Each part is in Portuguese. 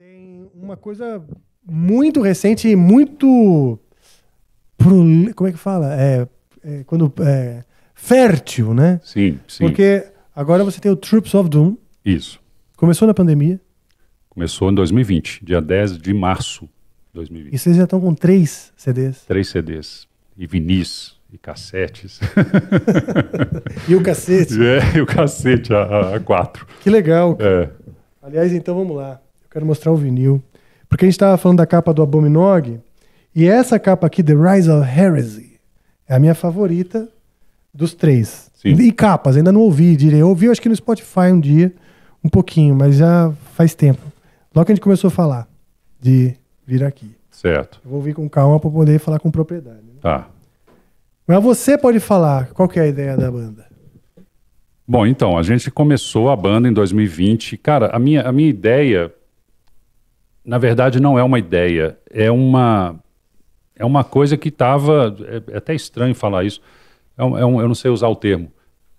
Tem uma coisa muito recente e muito. pro- Como é que fala? É, é, quando, é, fértil, né? Sim, sim. Porque agora você tem o Troops of Doom. Isso. Começou na pandemia. Começou em 2020, dia 10 de março de 2020. E vocês já estão com três CDs. Três CDs. E vinis, e cassetes. E o cacete. é, e o cacete, a, a- a quatro. Que legal. É. Aliás, então vamos lá. Quero mostrar o vinil. Porque a gente estava falando da capa do Abominog. E essa capa aqui, The Rise of Heresy, é a minha favorita dos três. Sim. E capas, ainda não ouvi direito. Eu ouvi, acho que no Spotify um dia, um pouquinho, mas já faz tempo. Logo que a gente começou a falar de vir aqui. Certo. Eu vou ouvir com calma para poder falar com propriedade. né? Tá. Mas você pode falar qual que é a ideia da banda. Bom, então, a gente começou a banda em 2020. Cara, a minha, a minha ideia, na verdade, não é uma ideia, é uma, é uma coisa que estava. É, é até estranho falar isso. É um, é um- eu não sei usar o termo.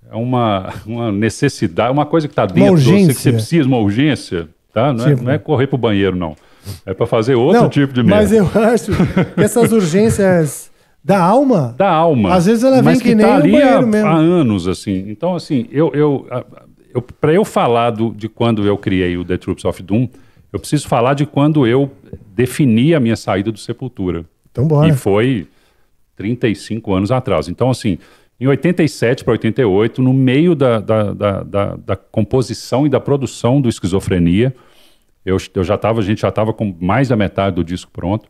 É uma, uma necessidade, uma coisa que está dentro que urgência. você precisa, uma urgência. Tá? Não, é, Tipo- não é correr para o banheiro, não. É para fazer outro não, tipo de merda. mas eu acho que essas urgências da alma, da alma. Às vezes ela vem que que nem tá no ali banheiro há, mesmo. há anos, assim. Então, assim, eu, eu, eu para eu falar do, de quando eu criei o The Troops of Doom, eu preciso falar de quando eu defini a minha saída do Sepultura. então bora. E foi 35 anos atrás. Então, assim, em 87 para 88, no meio da, da, da, da, da composição e da produção do Esquizofrenia, eu, eu já estava, a gente já estava com mais da metade do disco pronto.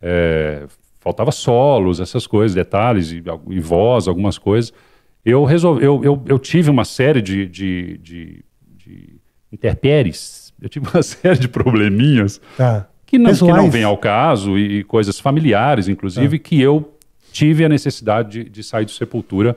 É, faltava solos, essas coisas, detalhes e, e voz, algumas coisas. Eu resolvi, eu, eu, eu tive uma série de, de, de, de interpéries, eu tive uma série de probleminhas Tá. que não, que não vem ao caso e, e coisas familiares, inclusive, que eu tive a necessidade de, de sair do Sepultura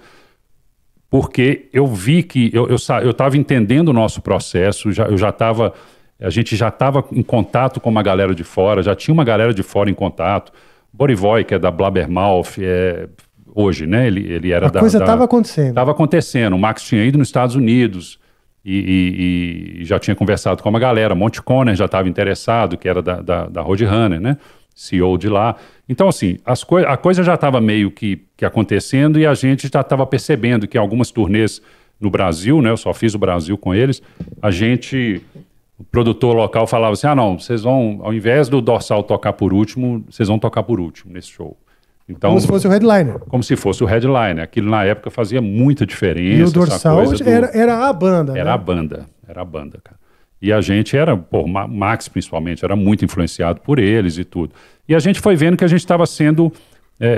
porque eu vi que eu eu sa- eu estava entendendo o nosso processo, já, eu já estava a gente já estava em contato com uma galera de fora, já tinha uma galera de fora em contato. Borivoy, que é da Blabbermouth, é, hoje, né? Ele, ele era A da. coisa da- estava acontecendo. Estava acontecendo. O Max tinha ido nos Estados Unidos e, e- e já tinha conversado com uma galera. Monte Conner já estava interessado, que era da, da, da Roadrunner, né? CEO de lá. Então, assim, as coi a coisa já estava meio que, que acontecendo e a gente já estava percebendo que algumas turnês no Brasil, né? Eu só fiz o Brasil com eles. A gente, o produtor local falava assim: ah, não, vocês vão, ao invés do Dorsal tocar por último, vocês vão tocar por último nesse show. Então, Como se fosse o headliner. como se fosse o headline. Aquilo na época fazia muita diferença. E o dorsal coisa do- era, era a banda. era né? a banda, era a banda, cara. E a gente era, pô, Max principalmente, era muito influenciado por eles e tudo. E a gente foi vendo que a gente estava sendo é, é,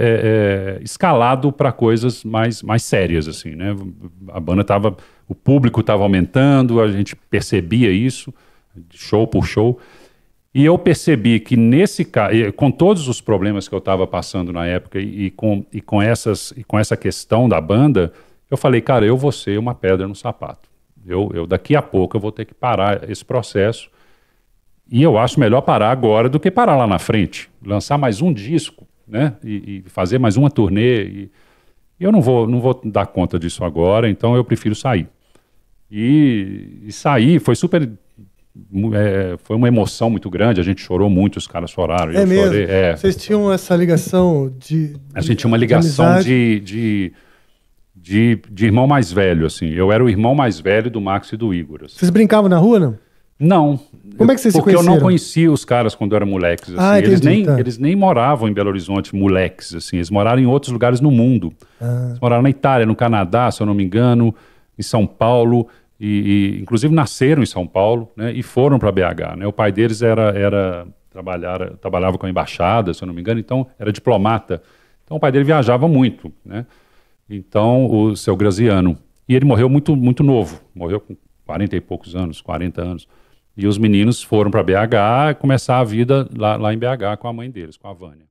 é, escalado para coisas mais, mais sérias, assim, né? A banda estava, o público estava aumentando, a gente percebia isso, show por show. E eu percebi que nesse caso, com todos os problemas que eu estava passando na época e, e com, e, com essas, e com essa questão da banda, eu falei, cara, eu vou ser uma pedra no sapato. Eu, eu daqui a pouco eu vou ter que parar esse processo. E eu acho melhor parar agora do que parar lá na frente, lançar mais um disco, né? E, e fazer mais uma turnê. E, eu não vou, não vou dar conta disso agora, então eu prefiro sair. E, e sair foi super é, foi uma emoção muito grande, a gente chorou muito, os caras choraram. É eu mesmo? chorei, é. Vocês tinham essa ligação de. A gente tinha uma ligação amizade? de, de, de, de irmão mais velho, assim. Eu era o irmão mais velho do Max e do Igor. assim. Vocês brincavam na rua, não? Não. Como é que vocês se Porque eu não conhecia os caras quando eu era moleques. Assim. Ah, eles, entendi, nem, tá. eles nem moravam em Belo Horizonte, moleques. Assim. Eles moraram em outros lugares no mundo. Ah. Eles moraram na Itália, no Canadá, se eu não me engano, em São Paulo. E, e, inclusive nasceram em São Paulo né, e foram para BH. Né? O pai deles era, era trabalhar, trabalhava com a embaixada, se eu não me engano, então era diplomata. Então o pai dele viajava muito. Né? Então, o seu Graziano. E ele morreu muito, muito novo, morreu com 40 e poucos anos, 40 anos. E os meninos foram para BH começar a vida lá, lá em BH com a mãe deles, com a Vânia.